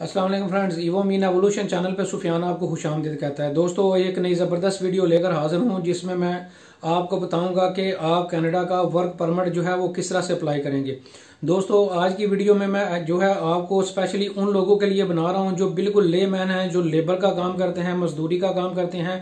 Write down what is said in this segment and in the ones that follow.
Aslam friends, evo mean evolution channel पे सुफियान आपको खुश आमदीद कहता है। दोस्तों एक नई ज़बरदस्त वीडियो लेकर हाजिर हूँ, जिसमें मैं आपको बताऊँगा कि आप कनाडा का वर्क परमिट जो है वो किस तरह से अप्लाई करेंगे। दोस्तों, आज की वीडियो में मैं जो है आपको स्पेशली उन लोगों के लिए बना रहा हूँ जो बिल्कुल ले मैन है, जो लेबर का काम करते हैं, मजदूरी का काम करते हैं,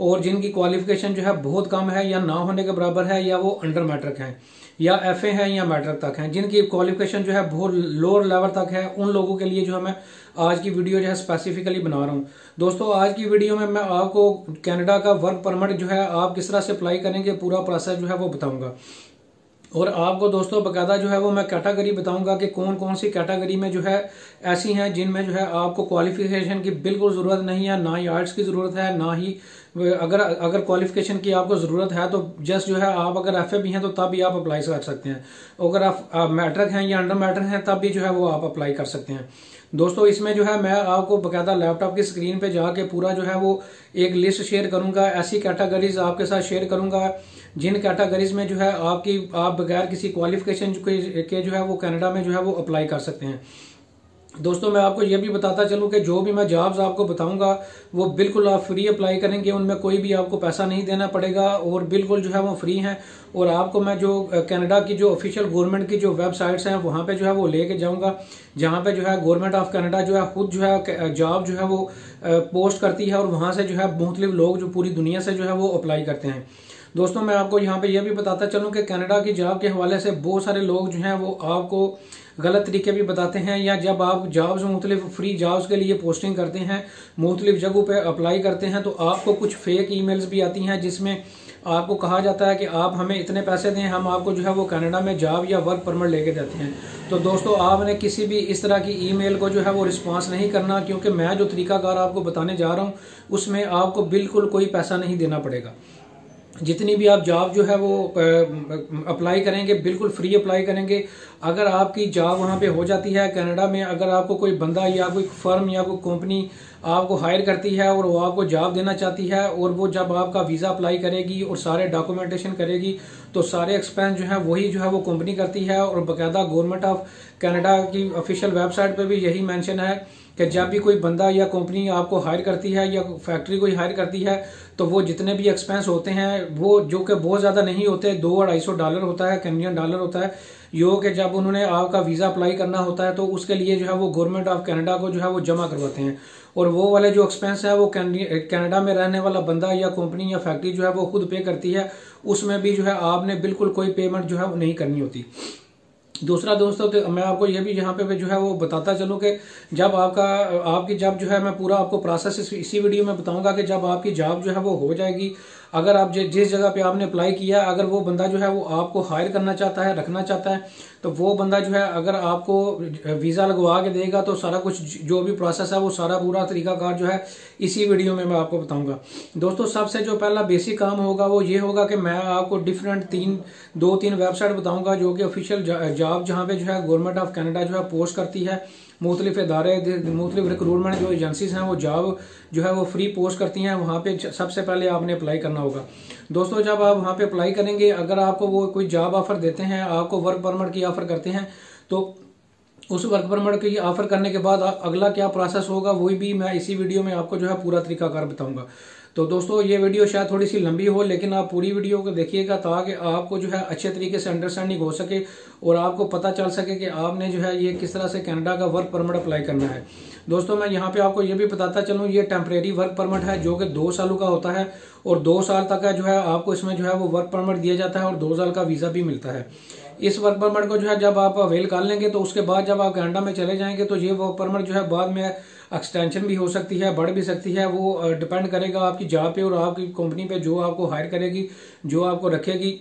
और जिनकी क्वालिफिकेशन जो है बहुत कम है या ना होने के बराबर है या वो अंडर मैट्रिक है। या एफए हैं या मैट्रिक तक हैं, जिनकी क्वालिफिकेशन जो है बहुत लोअर लेवल तक है, उन लोगों के लिए जो है मैं आज की वीडियो जो है स्पेसिफिकली बना रहा हूँ। दोस्तों, आज की वीडियो में मैं आपको कैनेडा का वर्क परमिट जो है आप किस तरह से अप्लाई करेंगे, पूरा प्रोसेस जो है वो बताऊँगा। और आपको दोस्तों, बकायदा जो है वो मैं कैटेगरी बताऊँगा कि कौन कौन सी कैटेगरी में जो है ऐसी हैं जिनमें जो है आपको क्वालिफिकेशन की बिल्कुल ज़रूरत नहीं है, ना ही आर्ट्स की ज़रूरत है, ना ही अगर अगर क्वालिफिकेशन की आपको ज़रूरत है तो जस्ट जो है, आप अगर एफ़ भी हैं तो तब भी आप अप्लाई कर सकते हैं। अगर आप मैट्रिक हैं या अंडर मैट्रिक हैं, तब भी जो है, वो आप अप्लाई कर सकते हैं। दोस्तों, इसमें जो है, मैं आपको बकायदा लैपटॉप की स्क्रीन पे जाके पूरा जो है, वो एक लिस्ट शेयर करूँगा। ऐसी कैटेगरीज आपके साथ शेयर करूँगा, जिन कैटेगरीज में जो है, आपकी, आप बगैर किसी क्वालिफिकेशन के जो है, वो कनाडा में जो है, वो अप्लाई कर सकते हैं। दोस्तों, मैं आपको यह भी बताता चलूँ कि जो भी मैं जॉब्स आपको बताऊँगा, वो बिल्कुल आप फ्री अप्लाई करेंगे, उनमें कोई भी आपको पैसा नहीं देना पड़ेगा और बिल्कुल जो है वो फ्री हैं। और आपको मैं जो कनाडा की जो ऑफिशियल गवर्नमेंट की जो वेबसाइट्स हैं, वहाँ पे जो है वो लेके जाऊँगा, जहाँ पे जो है गवर्नमेंट ऑफ़ कनाडा जो है खुद जो है जॉब जो है वो पोस्ट करती है और वहाँ से जो है मुख्तलिफ़ लोग जो पूरी दुनिया से जो है वो अप्लाई करते हैं। दोस्तों, मैं आपको यहाँ पे यह भी बताता चलूँ कि कनाडा की जॉब के हवाले से बहुत सारे लोग जो हैं वो आपको गलत तरीके भी बताते हैं, या जब आप जॉब्स मुख्तलिफ़ फ्री जॉब्स के लिए पोस्टिंग करते हैं, मुख्तलिफ़ जगहों पर अप्लाई करते हैं तो आपको कुछ फेक ईमेल्स भी आती हैं जिसमें आपको कहा जाता है कि आप हमें इतने पैसे दें, हम आपको जो है वो कनाडा में जॉब या वर्क परमिट लेके देते हैं। तो दोस्तों, आपने किसी भी इस तरह की ईमेल को जो है वो रिस्पांस नहीं करना, क्योंकि मैं जो तरीकाकार आपको बताने जा रहा हूँ, उसमें आपको बिल्कुल कोई पैसा नहीं देना पड़ेगा। जितनी भी आप जॉब जो है वो अप्लाई करेंगे, बिल्कुल फ्री अप्लाई करेंगे। अगर आपकी जॉब वहाँ पे हो जाती है, कनाडा में अगर आपको कोई बंदा या कोई फर्म या कोई कंपनी आपको हायर करती है और वो आपको जॉब देना चाहती है और वो जब आपका वीज़ा अप्लाई करेगी और सारे डॉक्यूमेंटेशन करेगी तो सारे एक्सपेंस जो है वही जो है वो कंपनी करती है और बाकायदा गवर्नमेंट ऑफ़ कनाडा की ऑफिशियल वेबसाइट पर भी यही मैंशन है। कि जब भी कोई बंदा या कंपनी आपको हायर करती है या फैक्ट्री कोई हायर करती है तो वो जितने भी एक्सपेंस होते हैं, वो जो कि बहुत ज़्यादा नहीं होते, दो अढ़ाई सौ डॉलर होता है कैनेडियन डॉलर होता है, यो कि जब उन्होंने आपका वीज़ा अप्लाई करना होता है तो उसके लिए जो है वो गवर्नमेंट ऑफ़ कनाडा को जो है वो जमा करवाते हैं। और वो वाले जो एक्सपेंस है, वो कनाडा में रहने वाला बंदा या कंपनी या फैक्ट्री जो है वो खुद पे करती है, उसमें भी जो है आपने बिल्कुल कोई पेमेंट जो है वो नहीं करनी होती। दूसरा दोस्तों तो मैं आपको ये भी यहाँ पे जो है वो बताता चलूँ कि जब आपका, आपकी जब जो है मैं पूरा आपको प्रोसेस इसी वीडियो में बताऊँगा कि जब आपकी जॉब जो है वो हो जाएगी अगर आप जिस जगह पे आपने अप्लाई किया, अगर वो बंदा जो है वो आपको हायर करना चाहता है, रखना चाहता है तो वो बंदा जो है अगर आपको वीज़ा लगवा के देगा तो सारा कुछ जो भी प्रोसेस है, वो सारा पूरा तरीकाकार जो है, इसी वीडियो में मैं आपको बताऊँगा। दोस्तों, सबसे जो पहला बेसिक काम होगा, वो ये होगा कि मैं आपको डिफरेंट तीन, दो, तीन वेबसाइट बताऊँगा, जो कि ऑफिशियल जॉब जहाँ पे जो है गवर्नमेंट ऑफ़ कैनेडा जो है पोस्ट करती है। मुख्तलिफ़ इदारे मुख्तलिफ़ रिक्रूटमेंट जो एजेंसीज हैं, वो जॉब जो है वो फ्री पोस्ट करती हैं। वहाँ पे सबसे पहले आपने अप्लाई करना होगा। दोस्तों, जब आप वहाँ पे अप्लाई करेंगे, अगर आपको वो कोई जॉब ऑफ़र देते हैं, आपको वर्क परमिट की ऑफ़र करते हैं तो उस वर्क परमिट की ऑफ़र करने के बाद अगला क्या प्रोसेस होगा वही भी मैं इसी वीडियो में आपको जो है पूरा तरीकाकार बताऊँगा। तो दोस्तों, ये वीडियो शायद थोड़ी सी लंबी हो, लेकिन आप पूरी वीडियो को देखिएगा ताकि आपको जो है अच्छे तरीके से अंडरस्टैंडिंग हो सके और आपको पता चल सके कि आपने जो है ये किस तरह से कनाडा का वर्क परमिट अप्लाई करना है। दोस्तों, मैं यहाँ पे आपको ये भी बताता चलूँ, ये टेम्परेरी वर्क परमिट है जो कि दो सालों का होता है और दो साल तक है जो है आपको इसमें जो है वो वर्क परमिट दिया जाता है और दो साल का वीज़ा भी मिलता है। इस वर्क परमिट को जो है जब आप अवेल कर लेंगे तो उसके बाद जब आप कनाडा में चले जाएँगे तो ये वर्क परमिट जो है बाद में एक्सटेंशन भी हो सकती है, बढ़ भी सकती है, वो डिपेंड करेगा आपकी जॉब पे और आपकी कंपनी पे जो आपको हायर करेगी, जो आपको रखेगी।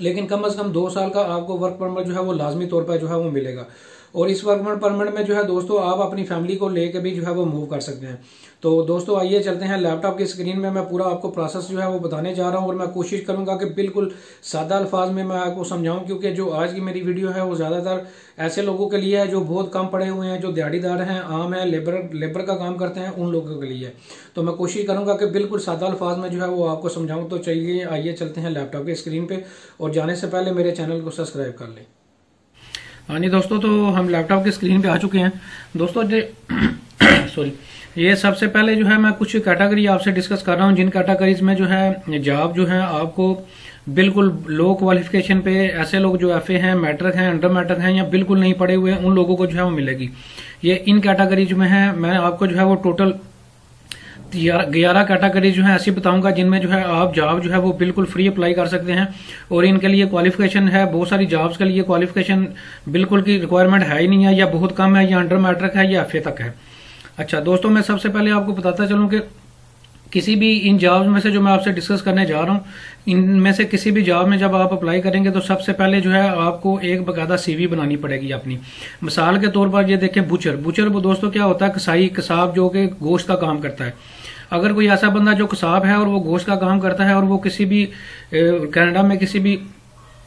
लेकिन कम अज कम दो साल का आपको वर्क परमिट जो है वो लाजमी तौर पर जो है वो मिलेगा। और इस वर्क परमिट में जो है दोस्तों, आप अपनी फैमिली को लेकर भी जो है वो मूव कर सकते हैं। तो दोस्तों, आइए चलते हैं लैपटॉप की स्क्रीन में। मैं पूरा आपको प्रोसेस जो है वो बताने जा रहा हूँ और मैं कोशिश करूँगा कि बिल्कुल सादा अल्फाज में मैं आपको समझाऊँ, क्योंकि जो आज की मेरी वीडियो है वो ज़्यादातर ऐसे लोगों के लिए है जो बहुत कम पड़े हुए हैं, जो दिहाड़ीदार हैं, आम है लेबर लेबर का काम करते हैं उन लोगों के लिए। तो मैं कोशिश करूँगा कि बिल्कुल सादा अल्फाज में जो है वो आपको समझाऊँ। तो चाहिए आइए चलते हैं लैपटॉप की स्क्रीन पर और जाने से पहले मेरे चैनल को सब्सक्राइब कर लें। हाँ जी, दोस्तों तो हम लैपटॉप की स्क्रीन पे आ चुके हैं। दोस्तों सॉरी ये सबसे पहले जो है मैं कुछ कैटेगरी आपसे डिस्कस कर रहा हूँ, जिन कैटेगरीज में जो है जॉब जो है आपको बिल्कुल लो क्वालिफिकेशन पे ऐसे लोग जो एफ़ हैं मैट्रिक हैं अंडर मैट्रिक हैं या बिल्कुल नहीं पढ़े हुए हैं, उन लोगों को जो है वो मिलेगी। ये इन कैटेगरीज में है, मैं आपको जो है वो टोटल ग्यारह कैटेगरी जो है ऐसी बताऊँगा, जिनमें जो है आप जॉब जो है वो बिल्कुल फ्री अप्लाई कर सकते हैं। और इनके लिए क्वालिफिकेशन है, बहुत सारी जॉब्स के लिए क्वालिफिकेशन बिल्कुल की रिक्वायरमेंट है ही नहीं है, या बहुत कम है, या अंडर मैट्रिक है, या एफए तक है। अच्छा दोस्तों, मैं सबसे पहले आपको बताता चलूँ कि किसी भी इन जॉब्स में से जो मैं आपसे डिस्कस करने जा रहा हूँ, इनमें से किसी भी जॉब में जब आप अप्लाई करेंगे तो सबसे पहले जो है आपको एक बकायदा सीवी बनानी पड़ेगी अपनी। मिसाल के तौर पर ये देखें बुचर बुचर वो दोस्तों क्या होता है? कसाई, कसाब जो कि गोश्त का काम करता है। अगर कोई ऐसा बंदा जो कसाब है और वो गोश्त का काम करता है और वो किसी भी कनाडा में किसी भी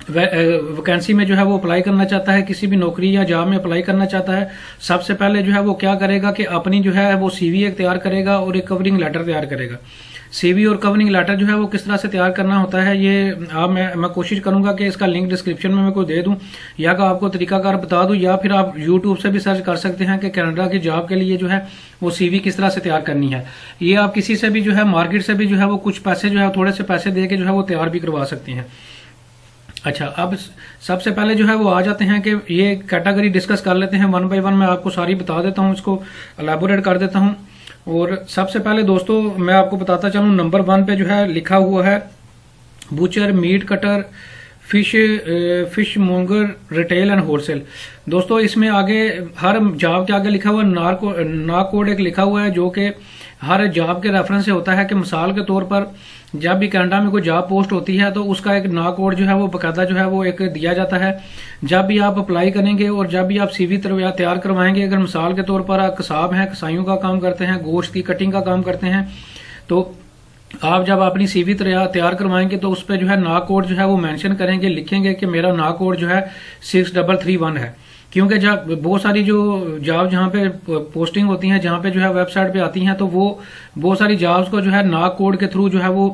वैकेंसी में जो है वो अप्लाई करना चाहता है, किसी भी नौकरी या जॉब में अप्लाई करना चाहता है, सबसे पहले जो है वो क्या करेगा कि अपनी जो है वो सीवी एक तैयार करेगा और एक कवरिंग लेटर तैयार करेगा। सीवी और कवरिंग लेटर जो है वो किस तरह से तैयार करना होता है, ये आप, मैं मैं कोशिश करूँगा कि इसका लिंक डिस्क्रिप्शन में मैं कोई दे दूँ, या का आपको तरीकाकार बता दूँ, या फिर आप यूट्यूब से भी सर्च कर सकते हैं कि कनाडा की जॉब के लिए जो है वो सीवी किस तरह से तैयार करनी है। ये आप किसी से भी जो है मार्केट से भी जो है वो कुछ पैसे जो है, थोड़े से पैसे दे के जो है वो तैयार भी करवा सकते हैं। अच्छा अब सबसे पहले जो है वो आ जाते हैं कि ये कैटेगरी डिस्कस कर लेते हैं। वन बाय वन मैं आपको सारी बता देता हूँ, इसको अलेबोरेट कर देता हूँ। और सबसे पहले दोस्तों, मैं आपको बताता चलूँ नंबर वन पे जो है लिखा हुआ है butcher meat cutter fish fishmonger retail and wholesale दोस्तों, इसमें आगे हर जॉब के आगे लिखा हुआ, नार कोड एक लिखा हुआ है, जो कि हर जॉब के रेफरेंस से होता है कि मिसाल के तौर पर जब भी कनाडा में कोई जॉब पोस्ट होती है तो उसका एक ना कोड जो है, वो बकायदा जो है, वो एक दिया जाता है। जब भी आप अप्लाई करेंगे और जब भी आप सीवी तैयार करवाएँगे, अगर मिसाल के तौर पर कसाब हैं, कसाइयों का काम करते हैं, गोश्त की कटिंग का काम करते हैं तो आप जब अपनी सीवी तैयार करवाएँगे तो उस पर जो है ना कोड जो है, वो मेंशन करेंगे, लिखेंगे कि मेरा ना कोड जो है सिक्स डबल थ्री वन है। क्योंकि जब बहुत सारी जो जॉब जहाँ पे पोस्टिंग होती हैं, जहाँ पे जो है वेबसाइट पे आती हैं तो वो, बहुत सारी जॉब्स को जो है नाक कोड के थ्रू जो है वो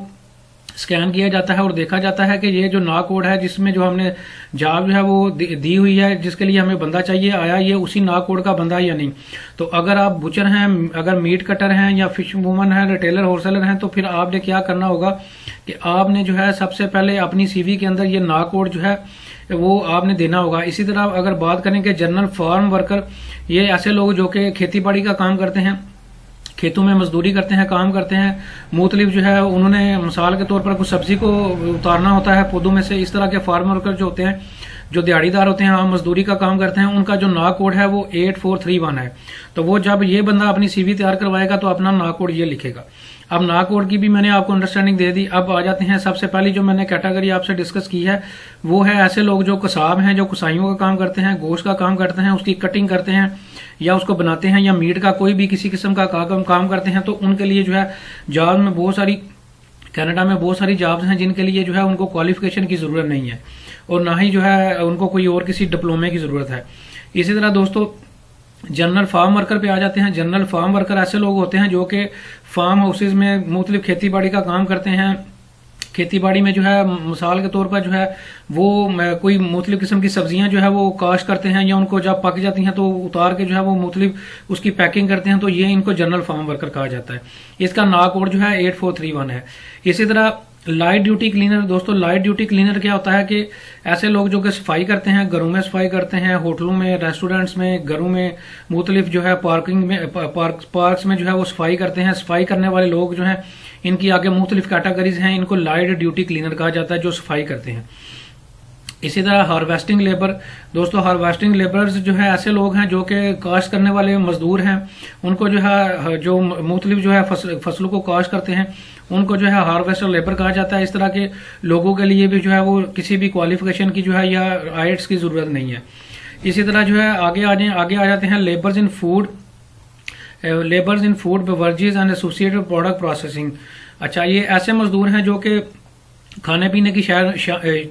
स्कैन किया जाता है और देखा जाता है कि ये जो ना कोड है, जिसमें जो हमने जॉब जो है वो दी हुई है, जिसके लिए हमें बंदा चाहिए, आया ये उसी ना कोड का बंदा या नहीं। तो अगर आप बुचर हैं, अगर मीट कटर हैं या फ़िश वूमन है रिटेलर होलसेलर हैं तो फिर आपने क्या करना होगा कि आपने जो है सबसे पहले अपनी सीवी के अंदर ये ना कोड जो है वो आपने देना होगा। इसी तरह अगर बात करें कि जनरल फार्म वर्कर ये ऐसे लोग जो कि खेती बाड़ी का काम करते हैं, खेतों में मजदूरी करते हैं, काम करते हैं, मुख्तलिफ़ जो है उन्होंने मिसाल के तौर पर कुछ सब्ज़ी को उतारना होता है पौधों में से। इस तरह के फार्म वर्कर जो होते हैं, जो दिहाड़ीदार होते हैं, मजदूरी का काम करते हैं, उनका जो ना कोड है वो एट फोर थ्री वन है। तो वो जब ये बंदा अपनी सीवी तैयार करवाएगा तो अपना ना कोड ये लिखेगा। अब ना कोड की भी मैंने आपको अंडरस्टैंडिंग दे दी। अब आ जाते हैं। सबसे पहली जो मैंने कैटेगरी आपसे डिस्कस की है, वो है ऐसे लोग जो कसाब हैं, जो कसाइयों का काम करते हैं, गोश्त का काम करते हैं, उसकी कटिंग करते हैं, या उसको बनाते हैं, या मीट का कोई भी किसी किस्म का काम काम करते हैं तो उनके लिए जो है जॉब में बहुत सारी, कनाडा में बहुत सारी जॉब्स हैं, जिनके लिए जो है उनको क्वालिफिकेशन की ज़रूरत नहीं है। और ना ही जो है उनको कोई और किसी डिप्लोमे की ज़रूरत है। इसी तरह दोस्तों जनरल फार्म वर्कर पे आ जाते हैं। जनरल फार्म वर्कर ऐसे लोग होते हैं जो कि फार्म हाउसेज में मुख्तलिफ़ खेती बाड़ी का काम करते हैं। खेती बाड़ी में जो है, मिसाल के तौर पर जो है, वो कोई मुख्तलिफ़ किस्म की सब्ज़ियाँ जो है, वो काश करते हैं या उनको जब पक जाती हैं तो उतार के जो है, वो मुख्तलिफ़ उसकी पैकिंग करते हैं तो ये इनको जनरल फार्म वर्कर कहा जाता है। इसका ना कोड जो है एट फोर थ्री वन है। इसी तरह लाइट ड्यूटी क्लीनर दोस्तों लाइट ड्यूटी क्लीनर क्या होता है कि ऐसे लोग जो कि सफ़ाई करते हैं, घरों में सफ़ाई करते हैं, होटलों में रेस्टोरेंट्स में, घरों में, मुख्तलिफ़ जो है पार्किंग में पार्क पार्क में जो है वो सफ़ाई करते हैं। सफ़ाई करने वाले लोग जो हैं, इनकी आगे मुख्तलिफ़ कैटेगरीज हैं। इनको लाइट ड्यूटी क्लीनर कहा जाता है, जो सफ़ाई करते हैं। इसी तरह हार्वेस्टिंग लेबर दोस्तों हार्वेस्टिंग लेबर्स जो है ऐसे लोग हैं जो कि काश्त करने वाले मजदूर हैं उनको जो है जो मुख्तलिफ़ जो है फ़सल, को काश्त करते हैं उनको जो है हार्वेस्टर लेबर कहा जाता है। इस तरह के लोगों के लिए भी जो है वो किसी भी क्वालिफिकेशन की जो है या आइट्स की ज़रूरत नहीं है। इसी तरह जो है आगे आ जाए आगे आ जाते हैं labours in food labours in food beverages and associated product processing अच्छा ये ऐसे मजदूर हैं जो कि खाने पीने की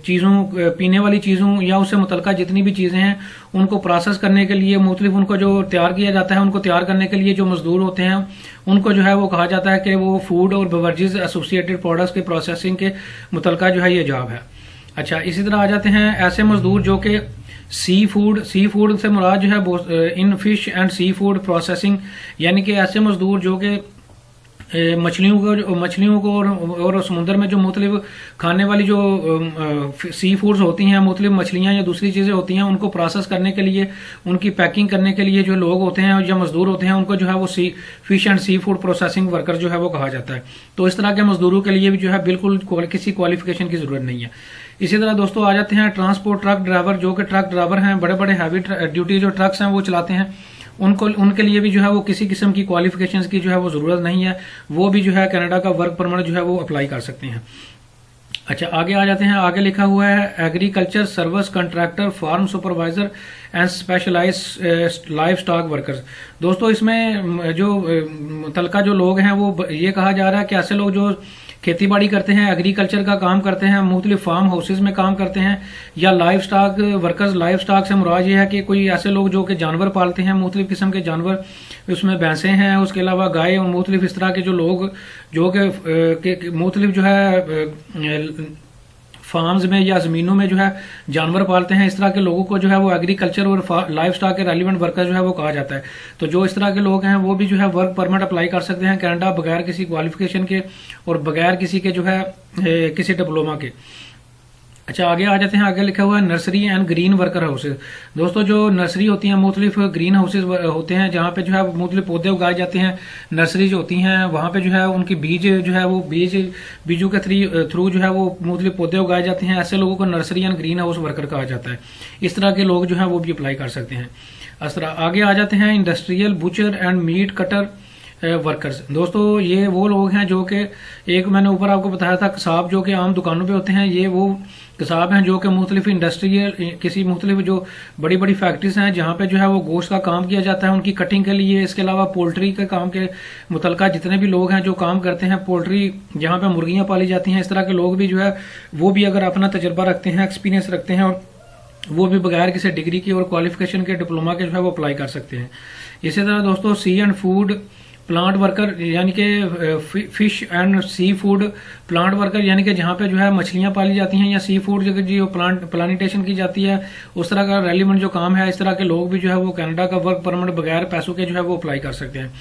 चीज़ों पीने वाली चीज़ों या उससे मुतलका जितनी भी चीज़ें हैं, उनको प्रोसेस करने के लिए, मुख्तलिफ़ उनको जो तैयार किया जाता है, उनको तैयार करने के लिए जो मजदूर होते हैं, उनको जो है वो कहा जाता है कि वो फ़ूड और बेवरेजेस एसोसिएटेड प्रोडक्ट्स के प्रोसेसिंग के मुतलका जो है ये जॉब है। अच्छा इसी तरह आ जाते हैं ऐसे मजदूर जो कि सी फ़ूड सी फ़ूड से मुराद जो है in fish and seafood processing यानी कि ऐसे मजदूर जो कि मछलियों को मछलियों को और, और समुद्र में जो मुख्तलिफ़ खाने वाली जो सी फूड्स होती हैं मुख्तलिफ़ मछलियाँ या दूसरी चीज़ें होती हैं उनको प्रोसेस करने के लिए उनकी पैकिंग करने के लिए जो लोग होते हैं या मजदूर होते हैं उनको जो है वो sea fish and seafood processing worker जो है वो कहा जाता है। तो इस तरह के मजदूरों के लिए भी जो है बिल्कुल किसी क्वालिफिकेशन की ज़रूरत नहीं है। इसी तरह दोस्तों आ जाते हैं ट्रांसपोर्ट ट्रक ड्राइवर जो कि ट्रक ड्राइवर हैं बड़े बड़े हैवी ड्यूटी जो ट्रक्स हैं वो चलाते हैं। उनको, उनके लिए भी जो है वो किसी किस्म की क्वालिफिकेशन की जो है वो ज़रूरत नहीं है। वो भी जो है कनाडा का वर्क परमिट जो है वो अप्लाई कर सकते हैं। अच्छा आगे आ जाते हैं। आगे लिखा हुआ है agriculture service contractor farm supervisor and specialize life stock workers दोस्तों, इसमें, जो तलका जो लोग हैं वो, ये कहा जा रहा है कि ऐसे लोग जो खेती बाड़ी करते हैं एग्रीकल्चर का काम करते हैं, मुख्तलिफ़ फार्म हाउसेज में काम करते हैं, या life stock workers life stock से मुराज ये है कि कोई ऐसे लोग जो कि जानवर पालते हैं, मुख्तलिफ़ किस्म के जानवर उसमें भैंसे हैं, उसके अलावा गाय, और मुख्तलिफ़ इस तरह के जो लोग, जो कि मुख्तलिफ़ जो है फार्म्स में या जमीनों में जो है जानवर पालते हैं, इस तरह के लोगों को जो है वो एग्रीकल्चर और लाइफ स्टॉक के रेलिवेंट वर्कर जो है वो कहा जाता है। तो जो इस तरह के लोग हैं, वो भी जो है वर्क परमिट अप्लाई कर सकते हैं कैनेडा बगैर किसी क्वालिफिकेशन के और बगैर किसी के जो है किसी डिप्लोमा के। अच्छा आगे आ जाते हैं। आगे लिखा हुआ है nursery and green worker houses दोस्तों, जो नर्सरी होती हैं, मुख्तलिफ़ ग्रीन हाउसेज होते हैं, जहाँ पे जो है मुख्तलिफ़ पौधे उगाए जाते हैं नर्सरीज होती हैं, वहाँ पे जो है, उनकी बीज जो है, वो बीज, बीजों के थ्रू जो है, वो मुख्तलिफ़ पौधे उगाए जाते हैं। ऐसे लोगों को nursery and green house worker कहा जाता है। इस तरह के लोग जो है, वो भी अप्लाई कर सकते हैं। इस तरह आगे आ जाते हैं industrial butcher and meat cutter workers दोस्तों, ये वो लोग हैं जो कि, एक मैंने ऊपर आपको बताया था, कसाब जो कि आम दुकानों पे होते हैं, ये वो कसाब हैं जो कि मुख्तलिफ़ इंडस्ट्रियल, किसी मुख्तलिफ़ जो बड़ी बड़ी फैक्ट्रीज हैं, जहाँ पे जो है वो गोश्त का काम किया जाता है उनकी कटिंग के लिए, इसके अलावा पोल्ट्री के काम के मुतल जितने भी लोग हैं जो काम करते हैं पोल्ट्री जहाँ पे मुर्गियाँ पाली जाती हैं, इस तरह के लोग भी जो है, वो भी अगर अपना तजर्बा रखते हैं एक्सपीरियंस रखते हैं, और वो भी बगैर किसी डिग्री की और क्वालिफिकेशन के डिप्लोमा के जो है वो अप्लाई कर सकते हैं। इसी तरह दोस्तों sea and food plant worker यानी कि fish and seafood plant worker यानी कि जहाँ पे जो है मछलियाँ पाली जाती हैं या सी फ़ूड जो प्लांट प्लानिटेशन की जाती है, उस तरह का रेलिवेंट जो काम है, इस तरह के लोग भी जो है वो कनाडा का वर्क परमिट बगैर पैसों के जो है वो अप्लाई कर सकते हैं।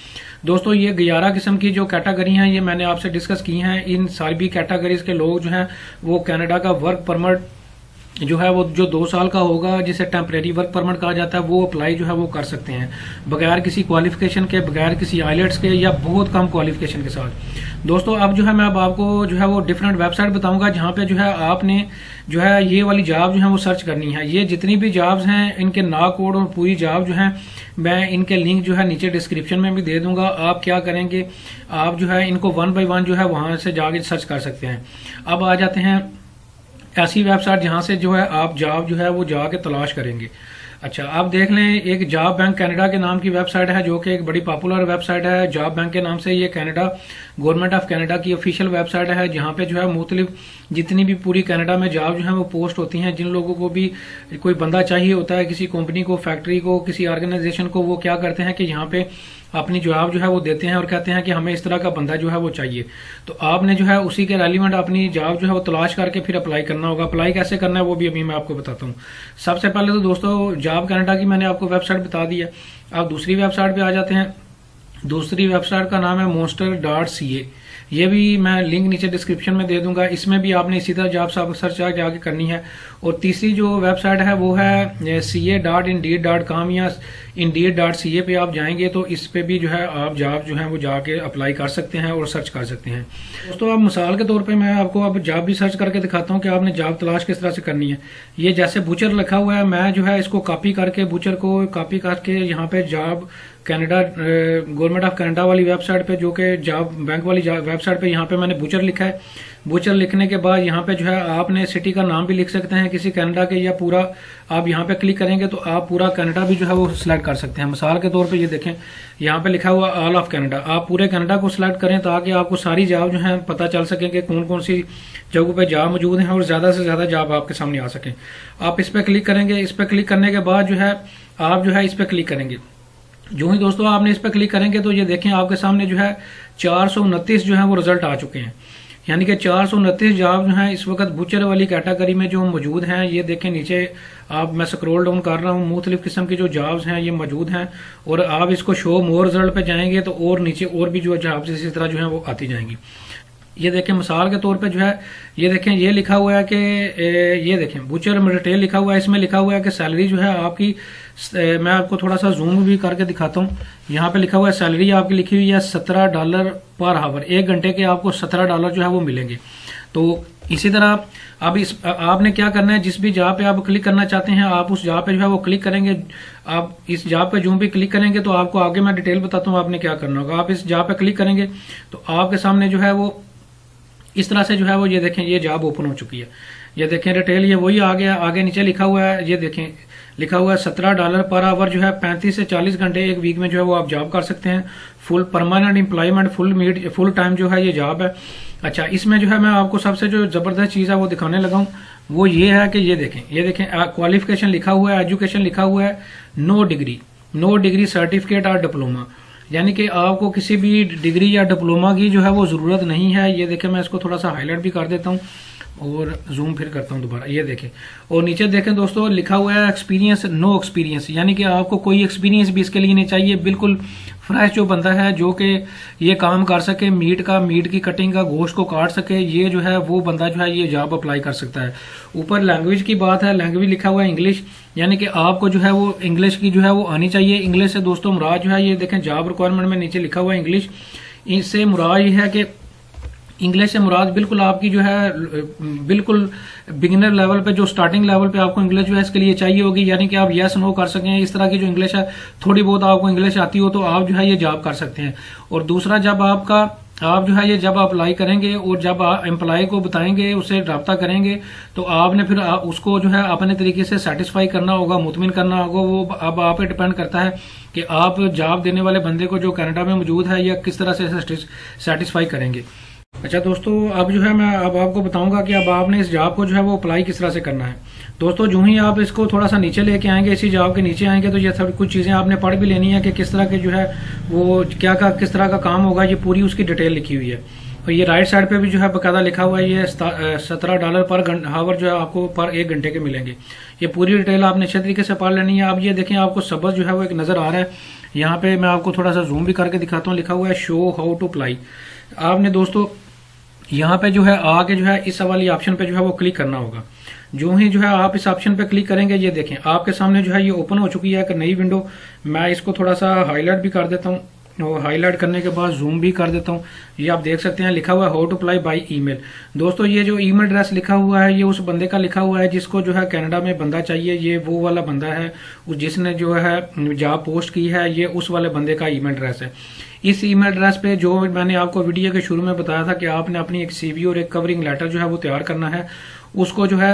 दोस्तों, ये ग्यारह किस्म की जो कैटेगरी हैं, ये मैंने आपसे डिस्कस की हैं। इन सारी भी कैटेगरीज के लोग जो हैं, वो कनाडा का वर्क परमिट जो है वो जो दो साल का होगा जिसे टेम्परेरी वर्क परमिट कहा जाता है वो अप्लाई जो है वो कर सकते हैं बगैर किसी क्वालिफिकेशन के बगैर किसी आईलेट्स के या बहुत कम क्वालिफिकेशन के साथ दोस्तों अब जो है मैं अब आपको जो है वो डिफरेंट वेबसाइट बताऊँगा जहाँ पे जो है आपने जो है ये वाली जॉब जो है वो सर्च करनी है ये जितनी भी जॉब्स हैं इनके ना कोड और पूरी जॉब जो है मैं इनके लिंक जो है नीचे डिस्क्रिप्शन में भी दे दूँगा आप क्या करेंगे आप जो है इनको वन बाई वन जो है वहाँ से जाके सर्च कर सकते हैं अब आ जाते हैं ऐसी वेबसाइट जहाँ से जो है आप जॉब जो है वो जाके तलाश करेंगे। अच्छा आप देख लें, एक जॉब बैंक कनाडा के नाम की वेबसाइट है, जो कि एक बड़ी पॉपुलर वेबसाइट है। जॉब बैंक के नाम से ये कनाडा गवर्नमेंट ऑफ़ कनाडा की ऑफिशियल वेबसाइट है, जहाँ पे जो है मुख्तलिफ़ जितनी भी पूरी कनाडा में जॉब जो है वो पोस्ट होती हैं। जिन लोगों को भी कोई बंदा चाहिए होता है, किसी कंपनी को फैक्ट्री को, किसी ऑर्गेनाइजेशन को, वो क्या करते हैं कि यहाँ पे अपनी जवाब जो है वो देते हैं और कहते हैं कि हमें इस तरह का बंदा जो है वो चाहिए। तो आपने जो है उसी के रेलिवेंट अपनी जॉब जो है वो तलाश करके फिर अप्लाई करना होगा। अप्लाई कैसे करना है वो भी अभी मैं आपको बताता हूँ। सबसे पहले तो दोस्तों, जॉब कैनेडा की मैंने आपको वेबसाइट बता दी है। आप दूसरी वेबसाइट पर आ जाते हैं। दूसरी वेबसाइट का नाम है मोस्टर डॉट सी ए ये भी मैं लिंक नीचे डिस्क्रिप्शन में दे दूँगा। इसमें भी आपने इसी तरह जॉब आप सर्च आगे करनी है। और तीसरी जो वेबसाइट है, वो है C A dot indeed dot com या इन डी डॉट सी ए पे आप जाएँगे तो इस पे भी जो है आप जॉब जो है वो जाके अप्लाई कर सकते हैं और सर्च कर सकते हैं। दोस्तों, अब मिसाल के तौर पे मैं आपको अब जॉब भी सर्च करके दिखाता हूँ कि आपने जॉब तलाश किस तरह से करनी है। ये जैसे बुचर लिखा हुआ है, मैं जो है इसको कॉपी करके बुचर को कॉपी करके यहाँ पे job Canada government of Canada वाली वेबसाइट पे जो कि जॉब, बैंक वाली वेबसाइट पे यहाँ पे मैंने बुचर लिखा है। बुचर लिखने के बाद यहाँ पे जो है आपने सिटी का नाम भी लिख सकते हैं किसी कनाडा के या पूरा आप यहाँ पे क्लिक करेंगे तो आप पूरा कनाडा भी जो है वो सिलेक्ट कर सकते हैं। मिसाल के तौर पे ये देखें, यहाँ पे लिखा हुआ ऑल ऑफ़ कनाडा आप पूरे कनाडा को सिलेक्ट करें ताकि आपको सारी जॉब जो है पता चल सके कि कौन कौन सी जगहों पे जॉब मौजूद है और ज़्यादा से ज़्यादा जॉब आपके सामने आ सके। आप इस पर क्लिक करेंगे, इस पर क्लिक करने के बाद जो है आप जो है इस पर क्लिक करेंगे। जो ही दोस्तों आपने इस पर क्लिक करेंगे तो ये देखें आपके सामने जो है चार जो है वो रिज़ल्ट आ चुके हैं। यानी कि चार सौ उनतीस जॉब जो है इस वक्त बुचर वाली कैटेगरी में जो मौजूद हैं, ये देखें नीचे आप मैं स्क्रोल डाउन कर रहा हूँ, मुख्तलिफ़ किस्म की जो जॉब्स हैं ये मौजूद हैं और आप इसको शो मोर रिज़ल्ट पे जाएँगे तो और नीचे और भी जो जॉब्स इसी तरह जो है वो आती जाएँगी। ये देखें मिसाल के तौर पे जो है, ये देखें, ये लिखा हुआ है कि ये देखें, बुचर रिटेल लिखा हुआ है, इसमें लिखा हुआ है कि सैलरी जो है आपकी मैं आपको थोड़ा सा जूम भी करके दिखाता हूँ। यहाँ पे लिखा हुआ है सैलरी आपकी लिखी हुई है सत्रह डॉलर पर हावर एक घंटे के आपको सत्रह डॉलर जो है वो मिलेंगे। तो इसी तरह अब इस आपने क्या करना है, जिस भी जॉब पे आप क्लिक करना चाहते हैं, आप उस जॉब पे जो है वो क्लिक करेंगे। आप इस जॉब पे जो भी क्लिक करेंगे तो आपको आगे मैं डिटेल बताता हूँ आपने क्या करना होगा। आप इस जॉब पे क्लिक करेंगे तो आपके सामने जो है वो इस तरह से जो है वो ये देखें, ये जॉब ओपन हो चुकी है। ये देखें रिटेल ये वही आ गया आगे नीचे लिखा हुआ है, ये देखें। लिखा हुआ है, सत्रह डॉलर पर आवर जो है, पैंतीस से चालीस घंटे एक वीक में जो है वो आप जॉब कर सकते हैं। Full permanent employment full mid full time जो है ये जॉब है। अच्छा इसमें जो है मैं आपको सबसे जो ज़बरदस्त चीज़ है वो दिखाने लगा हूँ। वो ये है कि ये देखें ये देखें क्वालिफिकेशन लिखा हुआ है एजुकेशन लिखा हुआ है no degree no degree certificate और डिप्लोमा यानी कि आपको किसी भी डिग्री या डिप्लोमा की जो है वो ज़रूरत नहीं है। ये देखें, मैं इसको थोड़ा सा हाईलाइट भी कर देता हूँ। और जूम फिर करता हूँ दोबारा। ये देखें। और नीचे देखें दोस्तों, लिखा हुआ है एक्सपीरियंस नो एक्सपीरियंस यानी कि आपको कोई एक्सपीरियंस भी इसके लिए नहीं चाहिए। बिल्कुल फ्रेश जो बंदा है, जो कि ये काम कर सके मीट का मीट की कटिंग का, गोश्त को काट सके, ये जो है, वो बंदा जो है, ये जॉब अप्लाई कर सकता है। ऊपर लैंग्वेज की बात है लैंग्वेज लिखा हुआ है इंग्लिश यानी कि आपको जो है, वो इंग्लिश की जो है, वो आनी चाहिए। इंग्लिश से दोस्तों, मुराद जो है, ये देखें जॉब रिक्वायरमेंट में नीचे लिखा हुआ है इंग्लिश इससे मुराद ये है कि इंग्लिश से मुराद बिल्कुल आपकी जो है बिल्कुल बिगिनर लेवल पे जो स्टार्टिंग लेवल पे आपको इंग्लिश जो है इसके लिए चाहिए होगी। यानी कि आप यस नो कर सकें। इस तरह की जो इंग्लिश है थोड़ी बहुत आपको इंग्लिश आती हो तो आप जो है ये जॉब कर सकते हैं। और दूसरा जब आपका आप जो है ये जब अप्लाई करेंगे और जब आप एम्प्लॉय को बताएँगे उसे रबता करेंगे तो आपने फिर आ, उसको जो है अपने तरीके से सेटिस्फाई करना होगा मुतमिन करना होगा। वो अब आप पे डिपेंड करता है कि आप जॉब देने वाले बंदे को जो कनाडा में मौजूद है या किस तरह से सेटिस्फाई करेंगे। अच्छा दोस्तों, अब जो है मैं अब आपको बताऊँगा कि अब आपने इस जॉब को जो है वो अप्लाई किस तरह से करना है। दोस्तों, जो ही आप इसको थोड़ा सा नीचे लेके आएँगे, इसी जॉब के नीचे आएँगे तो ये सब कुछ चीज़ें आपने पढ़ भी लेनी है कि किस तरह के जो है वो क्या का, किस तरह का काम होगा, ये पूरी उसकी डिटेल लिखी हुई है। और ये राइट साइड पे भी जो है बकायदा लिखा हुआ है, ये सत्रह डॉलर पर हावर जो है आपको पर एक घंटे के मिलेंगे। ये पूरी डिटेल आपने अच्छे तरीके से पढ़ लेनी है। अब ये देखें, आपको सबक जो है वो एक नज़र आ रहा है। यहाँ पे मैं आपको थोड़ा सा जूम भी करके दिखाता हूँ, लिखा हुआ है शो हाउ टू अप्लाई आपने दोस्तों यहाँ पे जो है आगे जो है इस वाली ऑप्शन पे जो है वो क्लिक करना होगा। जो ही जो है आप इस ऑप्शन पे क्लिक करेंगे, ये देखें, आपके सामने जो है ये ओपन हो चुकी है एक नई विंडो मैं इसको थोड़ा सा हाईलाइट भी कर देता हूँ और हाईलाइट करने के बाद जूम भी कर देता हूँ। ये आप देख सकते हैं, लिखा हुआ है how to apply by email दोस्तों, ये जो ईमेल एड्रेस लिखा हुआ है, ये उस बंदे का लिखा हुआ है जिसको जो है कनाडा में बंदा चाहिए। ये वो वाला बंदा है, जिसने जो है जॉब पोस्ट की है, ये उस वाले बंदे का ईमेल एड्रेस है। इस ईमेल एड्रेस पे जो मैंने आपको वीडियो के शुरू में बताया था कि आपने अपनी एक सीवी और एक कवरिंग लेटर जो है वो तैयार करना है, उसको जो है,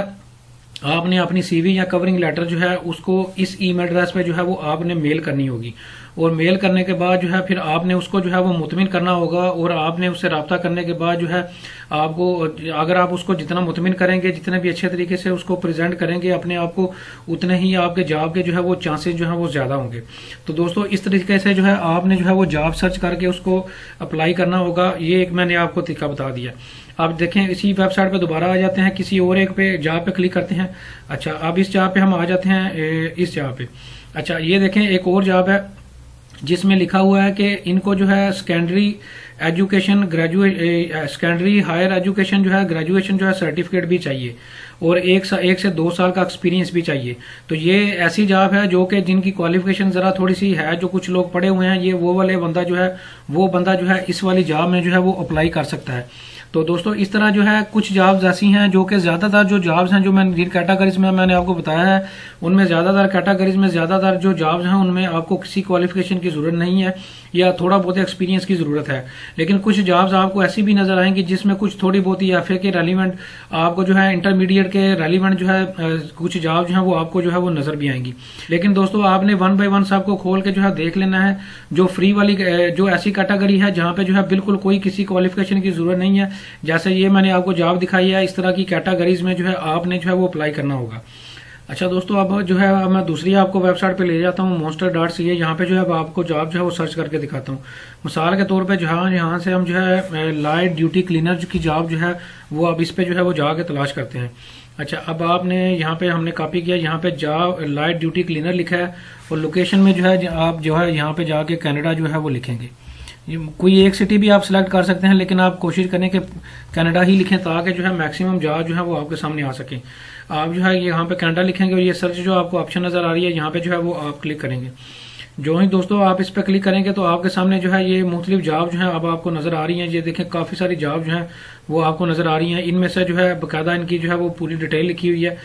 आपने अपनी सीवी या कवरिंग लेटर जो है, उसको इस ईमेल एड्रेस पे जो है वो आपने मेल करनी होगी। और मेल करने के बाद जो है फिर आपने उसको जो है वो मुतमिन करना होगा और आपने उससे रबता करने के बाद जो है आपको अगर आप उसको जितना मुतमिन करेंगे, जितने भी अच्छे तरीके से उसको प्रेजेंट करेंगे, अपने आप को, उतने ही आपके जॉब के जो है वो चांसेस जो है वो ज़्यादा होंगे। तो दोस्तों, इस तरीके से जो है आपने जो है वो जॉब सर्च करके उसको अप्लाई करना होगा। ये एक मैंने आपको तरीका बता दिया। आप देखें, इसी वेबसाइट पे दोबारा आ जाते हैं, किसी और एक पे जॉब पे क्लिक करते हैं। अच्छा अब इस जॉब पे हम आ जाते हैं इस जॉब पे। अच्छा ये देखें, एक और जॉब है जिसमें लिखा हुआ है कि इनको जो है secondary education graduate secondary higher education जो है ग्रेजुएशन जो है सर्टिफिकेट भी चाहिए और एक सा, एक से दो साल का एक्सपीरियंस भी चाहिए। तो ये ऐसी जॉब है जो कि जिनकी क्वालिफिकेशन जरा थोड़ी सी है जो कुछ लोग पढ़े हुए हैं ये वो वाले बंदा जो है वो बंदा जो है इस वाली जॉब में जो है वो अप्लाई कर सकता है। तो दोस्तों, इस तरह जो है कुछ जॉब्स ऐसी हैं जो कि ज़्यादातर जो जॉब्स हैं जो मैंने जिन कैटेगरीज में मैंने आपको बताया है, उनमें ज़्यादातर कैटेगरीज में ज़्यादातर जो जॉब्स हैं उनमें आपको किसी क्वालिफिकेशन की ज़रूरत नहीं है या थोड़ा बहुत एक्सपीरियंस की ज़रूरत है। लेकिन कुछ जॉब्स आपको ऐसी भी नज़र आएँगी जिसमें कुछ थोड़ी बहुत ही एफ़ के रेलिवेंट आपको जो है इंटरमीडिएट के रेलिवेंट जो है कुछ जॉब जो है वो आपको जो है वो नज़र भी आएँगी। लेकिन दोस्तों, आपने वन बाई वन सबको खोल के जो है देख लेना है, जो फ्री वाली जो ऐसी कैटेगरी है जहाँ पे जो है बिल्कुल कोई किसी क्वालिफिकेशन की ज़रूरत नहीं है जैसे ये मैंने आपको जॉब दिखाई है, इस तरह की कैटेगरीज में जो है आपने जो है वो अप्लाई करना होगा। अच्छा दोस्तों, अब जो है मैं दूसरी आपको वेबसाइट पे ले जाता हूँ मोस्टर डॉट सी यहाँ पे जो है आपको जॉब जो है वो सर्च करके दिखाता हूँ। मिसाल के तौर पे जहाँ यहाँ से हम जो है लाइट ड्यूटी क्लीनर की जॉब जो है, वो अब इस पे जो है वो जाके तलाश करते हैं। अच्छा अब आपने यहाँ पे हमने कॉपी किया, यहाँ पे जॉब लाइट ड्यूटी क्लीनर लिखा है, और लोकेशन में जो है, आप जो है यहाँ पे जाके कैनेडा जो है वो लिखेंगे। कोई एक सिटी भी आप सिलेक्ट कर सकते हैं, लेकिन आप कोशिश करें कि कनाडा ही लिखें ताकि जो है मैक्सिमम जॉब जो है वो आपके सामने आ सके। आप जो है यहाँ पे कनाडा लिखेंगे और ये सर्च जो आपको ऑप्शन नज़र आ रही है, यहाँ पे जो है वो आप क्लिक करेंगे। जो ही दोस्तों आप इस पर क्लिक करेंगे तो आपके सामने जो है ये मुख्तलिफ़ जॉब जो है अब आपको नज़र आ रही है। ये देखें काफ़ी सारी जॉब जो है वो आपको नज़र आ रही है। इनमें से जो है बकायदा इनकी जो है वो पूरी डिटेल लिखी हुई है।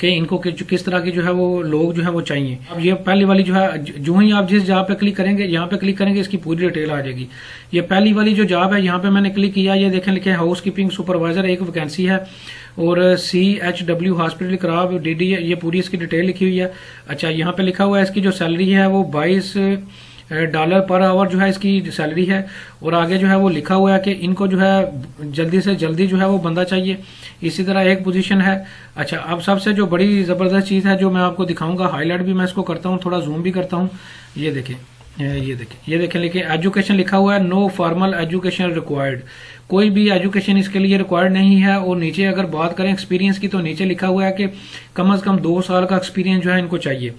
कि इनको कि, किस तरह की जो है वो लोग जो है वो चाहिए। अब ये पहली वाली जो है जो ही आप जिस जॉब पे क्लिक करेंगे यहाँ पे क्लिक करेंगे इसकी पूरी डिटेल आ जाएगी। ये पहली वाली जो जॉब है यहाँ पे मैंने क्लिक किया ये देखें लिखे हाउस कीपिंग सुपरवाइजर एक वैकेंसी है और सी एच डब्ल्यू हॉस्पिटल खराब डी डी ये पूरी इसकी डिटेल लिखी हुई है। अच्छा यहाँ पे लिखा हुआ है इसकी जो सैलरी है वो बाईस डॉलर पर आवर जो है इसकी सैलरी है, और आगे जो है वो लिखा हुआ है कि इनको जो है जल्दी से जल्दी जो है वो बंदा चाहिए। इसी तरह एक पोजीशन है। अच्छा अब सबसे जो बड़ी ज़बरदस्त चीज़ है जो मैं आपको दिखाऊँगा हाईलाइट भी मैं इसको करता हूँ, थोड़ा जूम भी करता हूँ। ये देखें ये देखें ये देखें लिखे एजुकेशन लिखा हुआ है नो फॉर्मल एजुकेशन रिक्वायर्ड कोई भी एजुकेशन इसके लिए रिक्वायर्ड नहीं है, और नीचे अगर बात करें एक्सपीरियंस की तो नीचे लिखा हुआ है कि कम अज कम दो साल का एक्सपीरियंस जो है इनको चाहिए।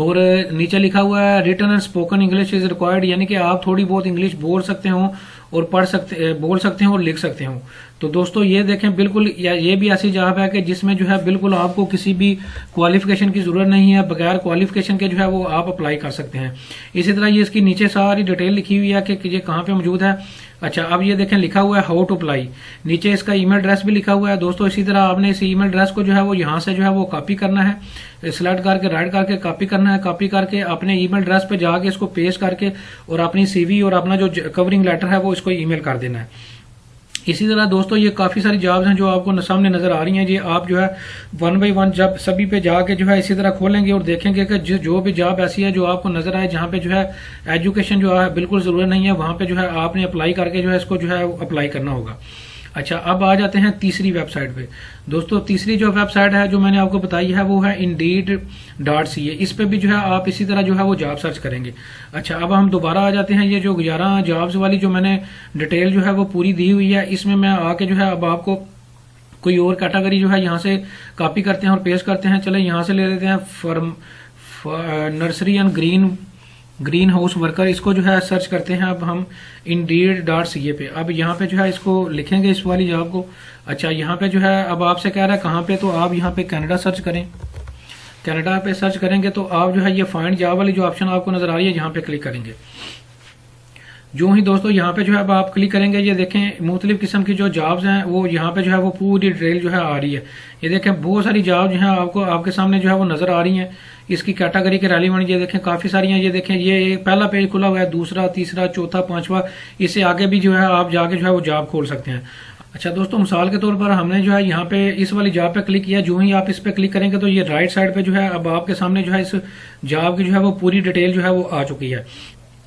और नीचे लिखा हुआ है written and spoken English is required यानी कि आप थोड़ी बहुत इंग्लिश बोल सकते हो और पढ़ सकते बोल सकते हो और लिख सकते हो। तो दोस्तों, ये देखें, बिल्कुल, या ये भी ऐसी जॉब है कि जिसमें जो है बिल्कुल आपको किसी भी क्वालिफिकेशन की ज़रूरत नहीं है, बगैर क्वालिफिकेशन के जो है वो आप अप्लाई कर सकते हैं। इसी तरह ये इसकी नीचे सारी डिटेल लिखी हुई है कि ये कहाँ पे मौजूद है। अच्छा अब ये देखें, लिखा हुआ है हाउ टू अप्लाई नीचे इसका ईमेल एड्रेस भी लिखा हुआ है। दोस्तों, इसी तरह आपने इस ईमेल एड्रेस को जो है वो यहाँ से जो है वो कॉपी करना है। सिलेक्ट करके राइट करके कॉपी करना है। कॉपी करके अपने ईमेल एड्रेस पे जाके इसको पेस्ट करके और अपनी सीवी और अपना जो कवरिंग लेटर है वो इसको ईमेल कर देना है। इसी तरह दोस्तों, ये काफ़ी सारी जॉब्स हैं जो आपको सामने नज़र आ रही हैं। ये आप जो है वन बाई वन जब सभी पे जाके जो है इसी तरह खोलेंगे और देखेंगे कि जो जो भी जॉब ऐसी है जो आपको नज़र आए, जहाँ पे जो है एजुकेशन जो है बिल्कुल ज़रूरी नहीं है, वहाँ पे जो है आपने अप्लाई करके जो है इसको जो है अप्लाई करना होगा। अच्छा अब आ जाते हैं तीसरी वेबसाइट पे। दोस्तों, तीसरी जो वेबसाइट है, जो मैंने आपको बताई है, वो है इंडीड डॉट सी इस पे भी जो है, आप इसी तरह जो है, वो जॉब सर्च करेंगे। अच्छा अब हम दोबारा आ जाते हैं ये जो ग्यारह जॉब्स वाली जो मैंने डिटेल जो है, वो पूरी दी हुई है। इसमें मैं आके जो है, अब आपको कोई और कैटेगरी जो है, यहाँ से कॉपी करते हैं और पेश करते हैं। चले, यहाँ से ले लेते हैं farm nursery and green greenhouse worker, इसको जो है सर्च करते हैं अब हम इन डीड डॉट सी पे। अब यहाँ पे जो है इसको लिखेंगे इस वाली जॉब को। अच्छा यहाँ पे जो है, अब आपसे कह रहा है कहाँ पे तो आप यहाँ पे कनाडा सर्च करें। कनाडा पे सर्च करेंगे तो आप जो है ये फाइंड जॉब वाली जो ऑप्शन आपको नज़र आ रही है, यहाँ पे क्लिक करेंगे। जो ही दोस्तों यहाँ पे जो है आप क्लिक करेंगे ये देखें मुख्तलिफ़ किस्म की जो जॉब्स हैं वो यहाँ पे जो है वो पूरी डिटेल जो है आ रही है ये देखें बहुत सारी जॉब जो है आपको आपके सामने जो है वो नज़र आ रही हैं इसकी कैटेगरी के रेलिवेंट ये देखें काफ़ी सारी हैं ये देखें ये पहला पेज खुला हुआ है दूसरा तीसरा चौथा पांचवा इससे आगे भी जो है आप जाके जो है वो जॉब खोल सकते हैं अच्छा दोस्तों मिसाल के तौर पर हमने जो है यहाँ पे इस वाली जॉब पे क्लिक किया जो ही आप इस पे क्लिक करेंगे तो ये राइट साइड पे जो है अब आपके सामने जो है इस जॉब की जो है वो पूरी डिटेल जो है वो आ चुकी है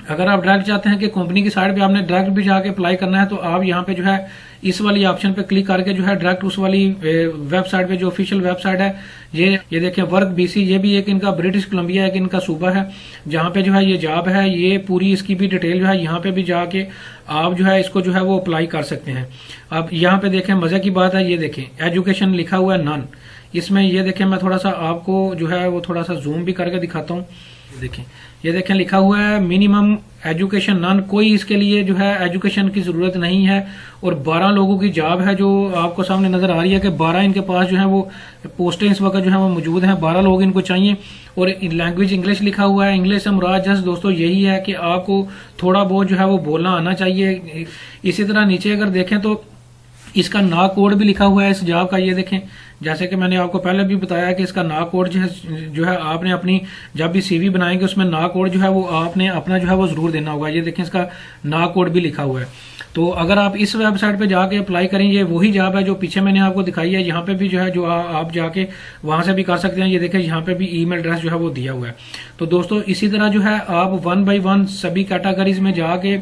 अगर आप डायरेक्ट चाहते हैं कि कंपनी की साइड पे आपने डायरेक्ट भी जाके अप्लाई करना है तो आप यहाँ पे जो है, इस वाली ऑप्शन पे क्लिक करके जो है डायरेक्ट उस वाली वेबसाइट पे जो ऑफिशियल वेबसाइट है, ये ये देखें वर्क बीसी ये भी एक इनका ब्रिटिश कोलंबिया एक इनका सूबा है, जहाँ पे जो है ये जॉब है, ये पूरी इसकी भी डिटेल जो है, यहाँ पे भी जाके आप जो है, इसको जो है वो अप्लाई कर सकते हैं। अब यहाँ पे देखें, मज़े की बात है, ये देखें एजुकेशन लिखा हुआ है नन इसमें ये देखें, मैं थोड़ा सा आपको जो है, वो थोड़ा सा जूम भी करके दिखाता हूँ। देखें। ये देखें, लिखा हुआ है मिनिमम एजुकेशन नन कोई इसके लिए जो है एजुकेशन की ज़रूरत नहीं है। और 12 लोगों की जॉब है जो आपको सामने नज़र आ रही है कि 12 इनके पास जो है वो पोस्टें इस वक्त जो है वो मौजूद हैं। 12 लोग इनको चाहिए। और लैंग्वेज इंग्लिश लिखा हुआ है। इंग्लिश से मुराद दोस्तों, यही है कि आपको थोड़ा बहुत जो है वो बोलना आना चाहिए। इसी तरह नीचे अगर देखें तो इसका ना कोड भी लिखा हुआ है इस जॉब का। ये देखें जैसे कि मैंने आपको पहले भी बताया कि इसका ना कोड जो है जो है आपने अपनी जब भी सीवी बनाएँगे, उसमें ना कोड जो है वो आपने अपना जो है वो ज़रूर देना होगा। ये देखें इसका ना कोड भी लिखा हुआ है। तो अगर आप इस वेबसाइट पे जाके अप्लाई करें, ये वही जॉब है जो पीछे मैंने आपको दिखाई है। यहाँ पे भी जो है, जो आप जाके वहाँ से भी कर सकते हैं। ये देखें यहाँ पे भी ईमेल एड्रेस जो है वो दिया हुआ है। तो दोस्तों, इसी तरह जो है, आप वन बाई वन सभी कैटेगरीज में जाके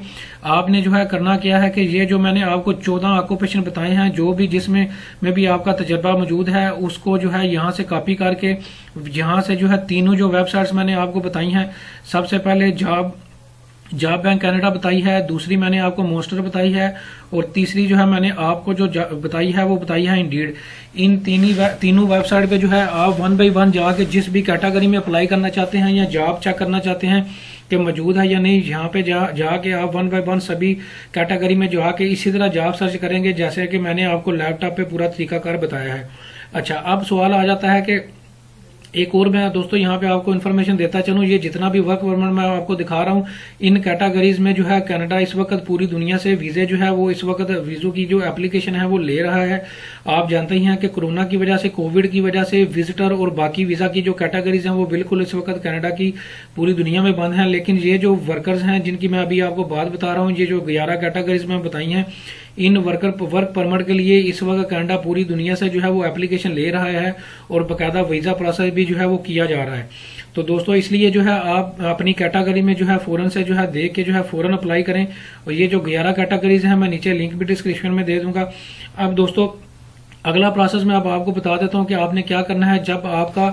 आपने जो है करना क्या है कि ये जो मैंने आपको चौदह ऑक्यूपेशन बताए हैं, जो भी जिसमें में भी आपका तजर्बा मौजूद है, उसको जो है यहाँ से कॉपी करके, यहाँ से जो है तीनों जो वेबसाइट्स मैंने आपको बताई हैं, सबसे पहले जॉब जॉब बैंक कनाडा बताई है, दूसरी मैंने आपको मोस्टर बताई है, और तीसरी जो है मैंने आपको जो बताई है, वो बताई है इंडीड इन तीन तीनों वेबसाइट पे जो है आप वन बाई वन जाके जिस भी कैटेगरी में अप्लाई करना चाहते हैं या जॉब चेक करना चाहते हैं कि मौजूद है या नहीं, यहाँ पे जा जाके आप वन बाय वन सभी कैटेगरी में जो आके इसी तरह जॉब सर्च करेंगे, जैसे कि मैंने आपको लैपटॉप पे पूरा तरीकाकार बताया है। अच्छा अब सवाल आ जाता है कि एक और मैं दोस्तों यहाँ पे आपको इन्फॉर्मेशन देता चलूँ। ये जितना भी वर्क परमिट मैं आपको दिखा रहा हूँ, इन कैटेगरीज में जो है कनाडा इस वक्त पूरी दुनिया से वीजे जो है वो इस वक्त वीजो की जो एप्लीकेशन है वो ले रहा है। आप जानते ही हैं कि कोरोना की वजह से कोविड की वजह से विजिटर और बाकी वीज़ा की जो कैटेगरीज हैं वो बिल्कुल इस वक्त कनाडा की पूरी दुनिया में बंद है। लेकिन ये जो वर्कर्स हैं, जिनकी मैं अभी आपको बात बता रहा हूँ, ये जो ग्यारह कैटेगरीज में बताई हैं इन वर्कर वर्क परमिट के लिए इस वक्त कनाडा पूरी दुनिया से जो है वो एप्लीकेशन ले रहा है और बाकायदा वीज़ा प्रोसेस भी जो है वो किया जा रहा है। तो दोस्तों, इसलिए जो है आप अपनी कैटेगरी में जो है फ़ौरन से जो है देख के जो है फ़ौरन अप्लाई करें। और ये जो ग्यारह कैटेगरीज है, मैं नीचे लिंक भी डिस्क्रिप्शन में दे दूँगा। अब दोस्तों अगला प्रोसेस मैं अब आपको बता देता हूँ कि आपने क्या करना है। जब आपका,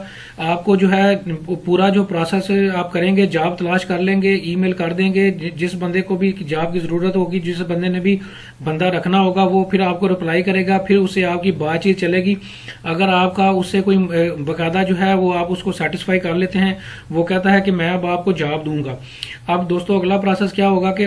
आपको जो है, पूरा जो प्रोसेस आप करेंगे जॉब तलाश कर लेंगे ईमेल कर देंगे जिस बंदे को भी जॉब की ज़रूरत होगी, जिस बंदे ने भी बंदा रखना होगा, वो फिर आपको रिप्लाई करेगा, फिर उससे आपकी बातचीत चलेगी। अगर आपका उससे कोई बकायदा जो है, वो आप उसको सेटिस्फाई कर लेते हैं, वो कहता है कि मैं अब आपको जॉब दूँगा। अब दोस्तों, अगला प्रोसेस क्या होगा कि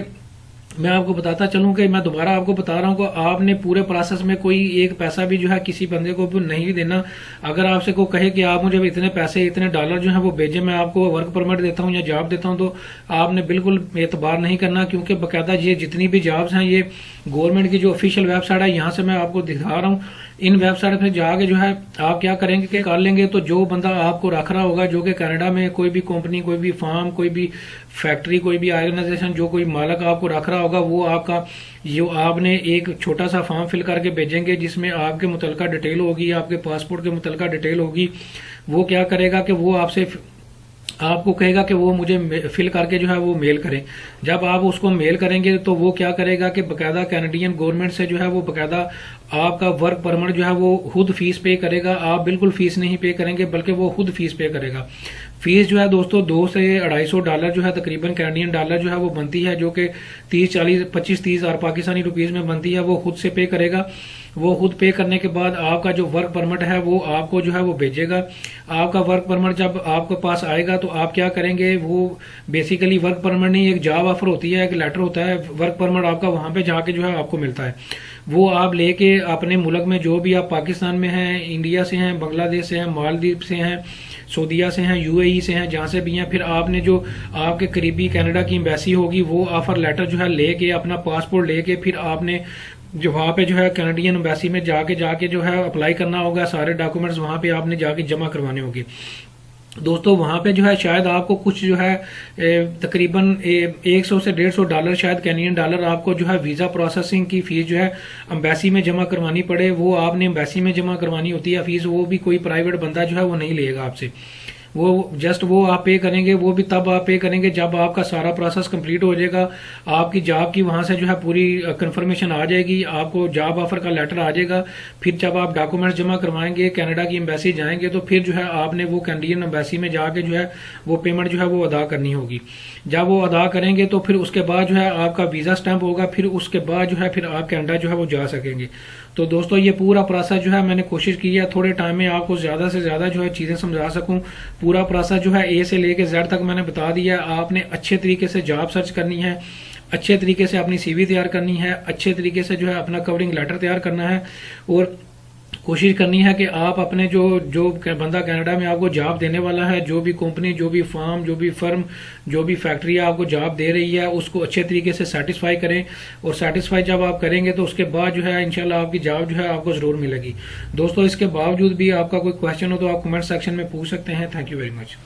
मैं आपको बताता चलूँ कि मैं दोबारा आपको बता रहा हूँ कि आपने पूरे प्रोसेस में कोई एक पैसा भी जो है किसी बंदे को भी नहीं देना। अगर आपसे को कहे कि आप मुझे इतने पैसे, इतने डॉलर जो है वो भेजे, मैं आपको वर्क परमिट देता हूँ या जॉब देता हूँ तो आपने बिल्कुल एतबार नहीं करना क्योंकि बाकायदा ये जितनी भी जॉब्स हैं, ये गवर्नमेंट की जो ऑफिशियल वेबसाइट है, यहाँ से मैं आपको दिखा रहा हूँ। इन वेबसाइट पे जाके जो है, आप क्या करेंगे कि कर लेंगे तो जो बंदा आपको रख रहा होगा, जो कि कनाडा में कोई भी कंपनी कोई भी फार्म कोई भी फैक्ट्री कोई भी ऑर्गेनाइजेशन जो कोई मालक आपको रख रहा होगा, वो आपका जो आपने एक छोटा सा फॉर्म फिल करके भेजेंगे, जिसमें आपके मुतलका डिटेल होगी, आपके पासपोर्ट के मुतलका डिटेल होगी, वो क्या करेगा कि वो आपसे आपको कहेगा कि वो मुझे फिल करके जो है वो मेल करें। जब आप उसको मेल करेंगे तो वो क्या करेगा कि बकायदा कैनेडियन गवर्नमेंट से जो है वो बकायदा आपका वर्क परमिट जो है वो खुद फ़ीस पे करेगा। आप बिल्कुल फ़ीस नहीं पे करेंगे, बल्कि वो खुद फ़ीस पे करेगा। फ़ीस जो है दोस्तों, दो से अढ़ाई सौ डॉलर जो है तकरीबन कैनेडियन डॉलर जो है वो बनती है, जो कि तीस, चालीस, पच्चीस, तीस हज़ार पाकिस्तानी रुपीज़ में बनती है, वो खुद से पे करेगा। वो खुद पे करने के बाद आपका जो वर्क परमिट है, वो आपको जो है वो भेजेगा। आपका वर्क परमिट जब आपके पास आएगा तो आप क्या करेंगे, वो बेसिकली वर्क परमिट नहीं, एक जॉब ऑफ़र होती है, एक लेटर होता है वर्क परमिट आपका वहाँ पे जाके जो है आपको मिलता है। वो आप लेके अपने मुल्क में जो भी आप पाकिस्तान में हैं, इंडिया से हैं, बांग्लादेश से हैं, मालदीव से हैं, सऊदिया से हैं यूएई से हैं, जहाँ से भी हैं, फिर आपने जो आपके करीबी कनाडा की एम्बेसी होगी, वो ऑफ़र लेटर जो है लेके, अपना पासपोर्ट लेके, फिर आपने जो वहाँ पे जो है कैनेडियन एम्बेसी में जाके जाके जो है अप्लाई करना होगा, सारे डॉक्यूमेंट्स वहाँ पे आपने जाके जमा करवाने होंगे। दोस्तों, वहाँ पे जो है शायद आपको कुछ जो है तकरीबन एक सौ से डेढ़ सौ डॉलर शायद कैनेडियन डॉलर आपको जो है वीज़ा प्रोसेसिंग की फ़ीस जो है अम्बेसी में जमा करवानी पड़े। वो आपने अम्बेसी में जमा करवानी होती है फ़ीस वो भी कोई प्राइवेट बंदा जो है वो नहीं लेगा आपसे। वो जस्ट वो आप पे करेंगे, वो भी तब आप पे करेंगे जब आपका सारा प्रोसेस कंप्लीट हो जाएगा। आपकी जॉब की वहाँ से जो है पूरी कंफर्मेशन आ जाएगी, आपको जॉब ऑफ़र का लेटर आ जाएगा। फिर जब आप डॉक्यूमेंट्स जमा करवाएँगे कनाडा की एम्बेसी जाएँगे तो फिर जो है आपने वो कैनेडियन एम्बेसी में जाके जो है वो पेमेंट जो है वो अदा करनी होगी। जब वो अदा करेंगे तो फिर उसके बाद जो है आपका वीज़ा स्टैंप होगा, फिर उसके बाद जो है फिर आप कैनेडा जो है वो जा सकेंगे। तो दोस्तों, ये पूरा प्रोसेस जो है मैंने कोशिश की है, थोड़े टाइम में आपको ज़्यादा से ज़्यादा जो है चीज़ें समझा सकूँ। पूरा प्रोसेस जो है ए से लेके जेड तक मैंने बता दिया आपने अच्छे तरीके से जॉब सर्च करनी है, अच्छे तरीके से अपनी सीवी तैयार करनी है, अच्छे तरीके से जो है अपना कवरिंग लेटर तैयार करना है। और कोशिश करनी है कि आप अपने जो जो बंदा कनाडा में आपको जॉब देने वाला है, जो भी कंपनी, जो भी फार्म, जो भी फर्म, जो भी फैक्ट्री आपको जॉब दे रही है, उसको अच्छे तरीके से सेटिस्फाई करें। और सेटिस्फाई जब आप करेंगे तो उसके बाद जो है इनशाला आपकी जॉब जो है आपको ज़रूर मिलेगी। दोस्तों, इसके बावजूद भी आपका कोई क्वेश्चन हो तो आप कमेंट सेक्शन में पूछ सकते हैं। Thank you very much